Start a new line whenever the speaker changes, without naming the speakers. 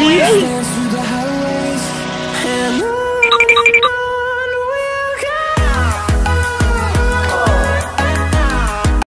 Please.